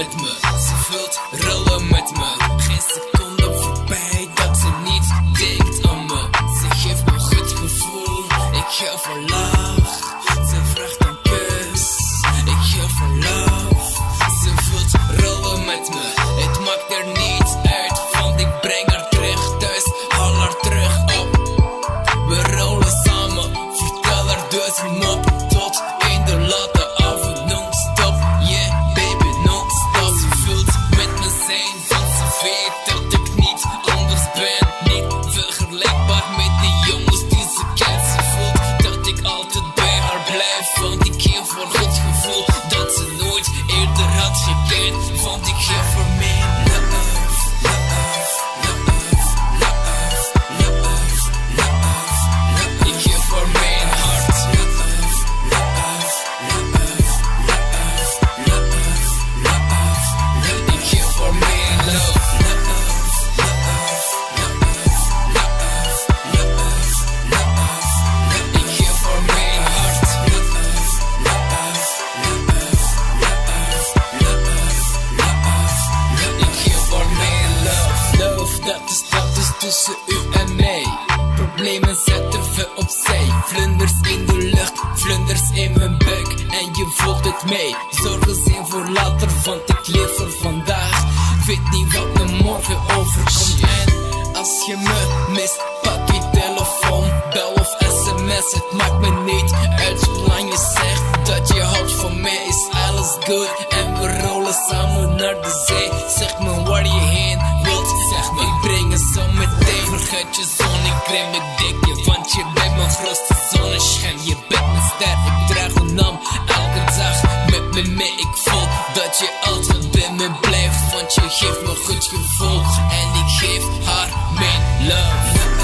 met me. Ze wilt rollen met me. Geen seconde voorbij dat ze niet denkt aan me. Ze geeft me goed gevoel, ik ga voor love. Ze vraagt een kus, ik ga voor love. Ze wilt rollen met me, het maakt er niet uit, want ik breng haar terug thuis, haal haar terug op. We rollen samen, vertel haar dus mop tussen u en mij. Problemen zetten we opzij. Vlinders in de lucht, vlinders in mijn buik. En je voelt het mee. Zorgen zijn voor later, want ik leef voor vandaag. Weet niet wat me morgen overkomt. En als je me mist, pak je telefoon. Bel of sms, het maakt me niet uit. Zolang je zegt dat je houdt van mij, is alles good. En we rollen samen naar de zee. Crème het dikje. Want je bent mijn grootste zonneschijn. Je bent mijn ster, ik draag een naam elke dag met me mee. Ik voel dat je altijd bij me blijft. Want je geeft me goed gevoel. En ik geef haar mijn love.